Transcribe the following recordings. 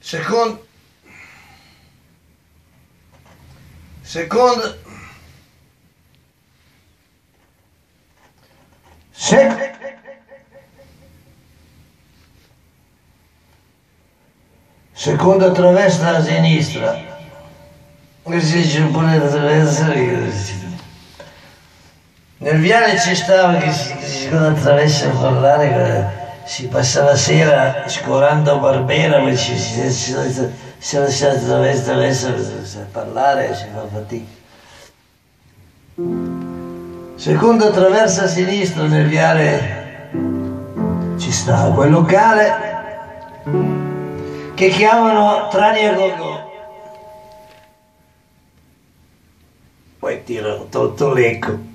Secondo... Secondo... Se... Seconda traversa a sinistra. Così ci pone la traversa? Nel viale ci stava che si, che si attraversa a parlare, si passa la sera scorando Barbera, ma ci si, si, si, si lascia attraverso, attraverso a parlare, si fa fatica. Seconda traversa a sinistra nel viale ci sta quel locale che chiamano Trani a Gogò. Poi tirano tutto l'eco.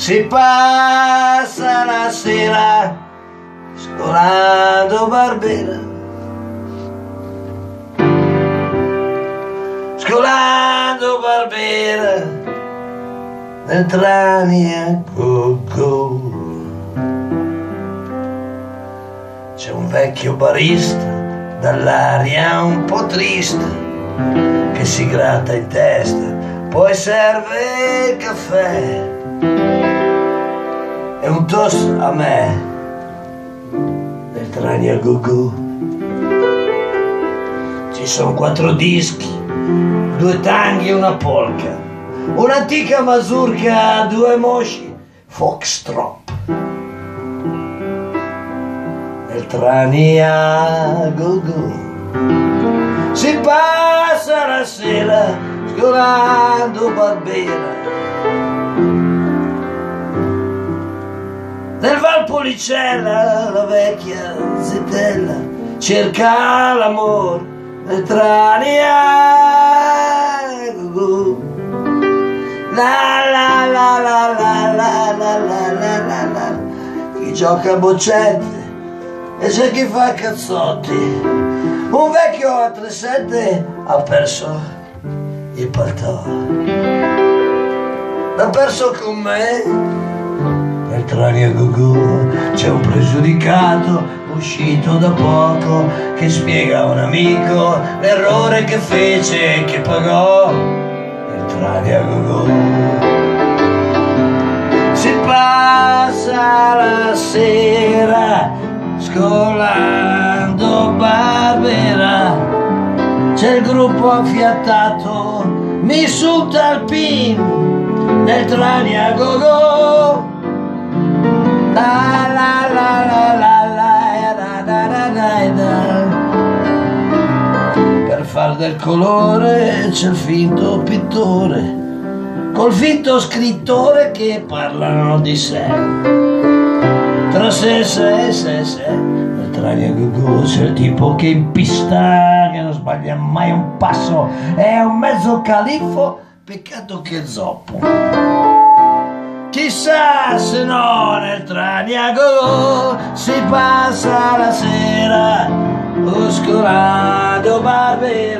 Si passa la sera scolando Barbera. Scolando Barbera nel Trani a. C'è un vecchio barista dall'aria un po' triste che si gratta in testa, poi serve il caffè e un toast a me del trani a go Ci sono quattro dischi, due tanghi e una polka, un'antica mazurka, due mosci, foxtrot trani a go Si passa la sera scolando Barbera. Nel Valpolicella la vecchia zitella cerca l'amor nel trani a go La la la la la la la la la la la Chi gioca a boccette e c'è chi fa cazzotti. Un vecchio a 37 ha perso il paltò. L'ha perso con me. Trani a Gugu c'è un pregiudicato uscito da poco che spiega a un amico l'errore che fece e che pagò. Nel trani a Gugu si passa la sera scolando Barbera c'è il gruppo affiattato mi insulta il pin nel trania del colore c'è il finto pittore. Col finto scrittore che parlano di sé. Tra sé, sé, sé, sé il traglia Gugu c'è il tipo che in pista che non sbaglia mai un passo. È un mezzo califfo peccato che zoppo. Chissà se no nel Traniago si passa la sera oscurando Barbera scolando